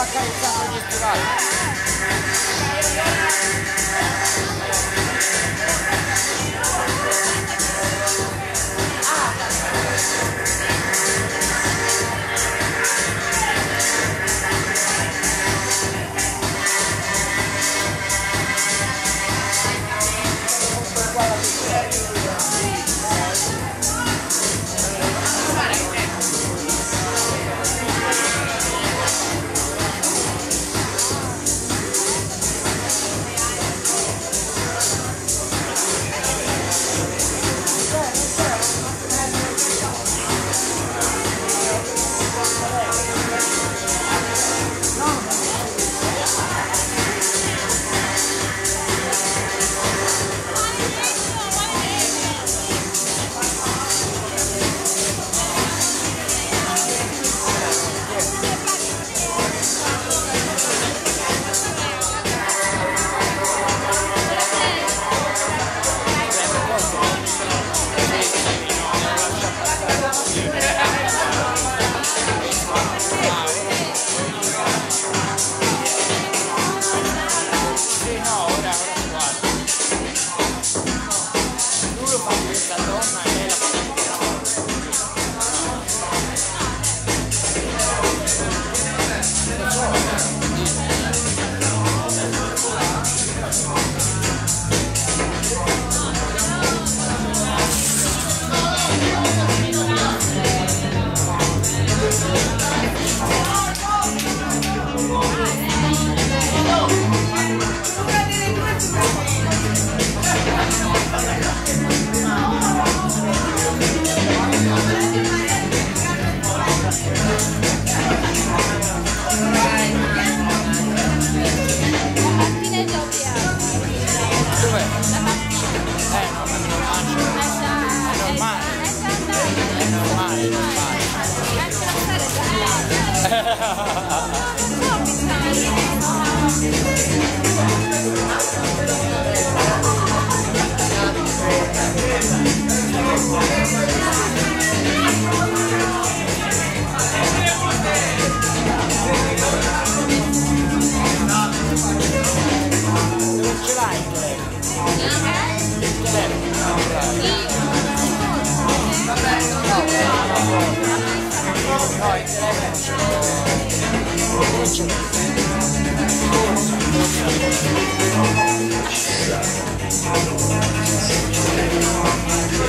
cała kalica będzie śpiewała.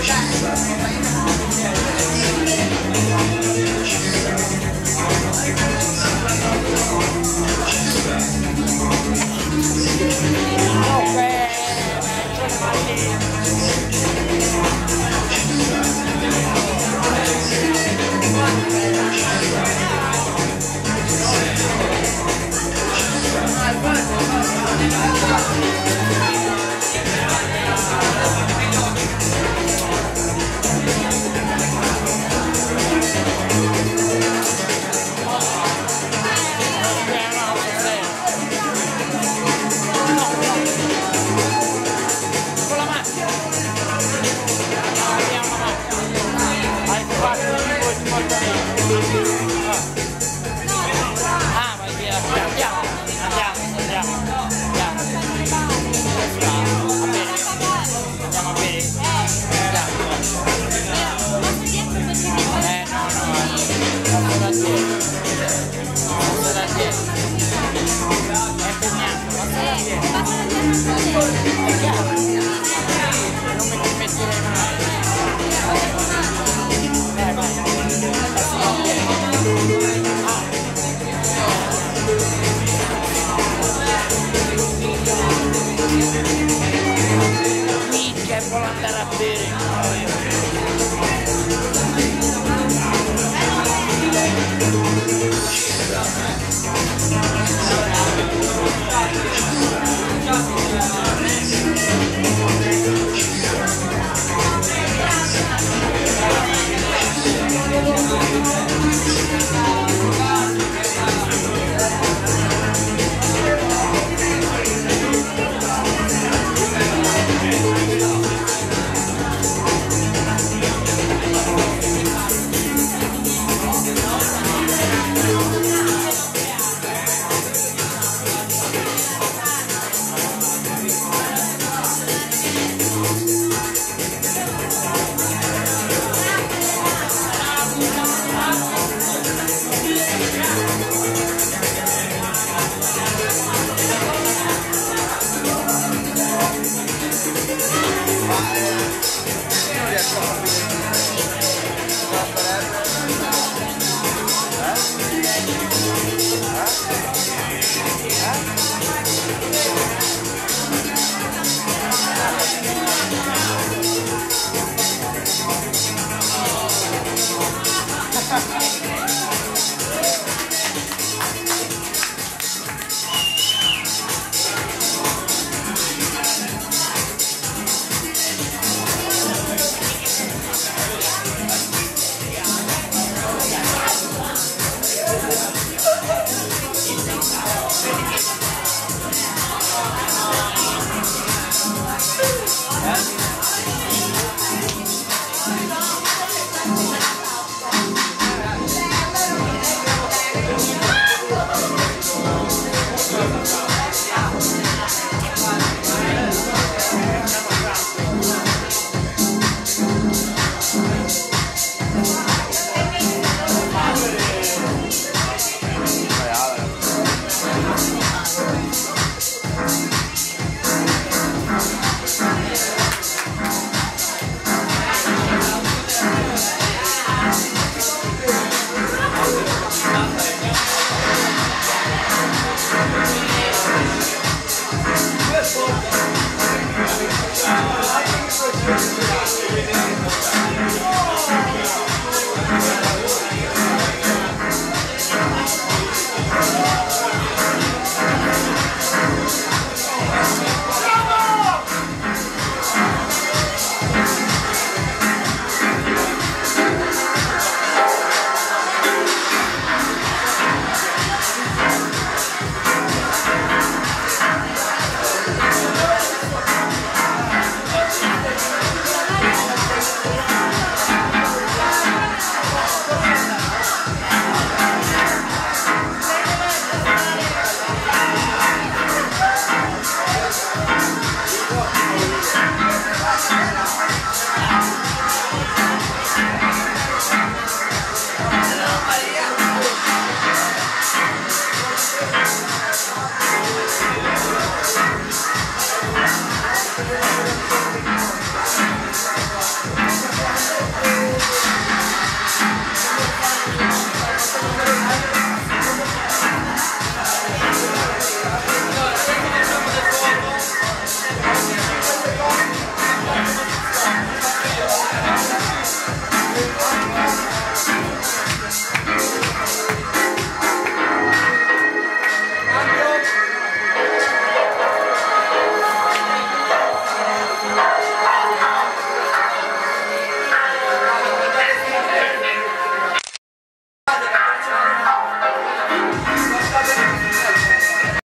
Con Thank you.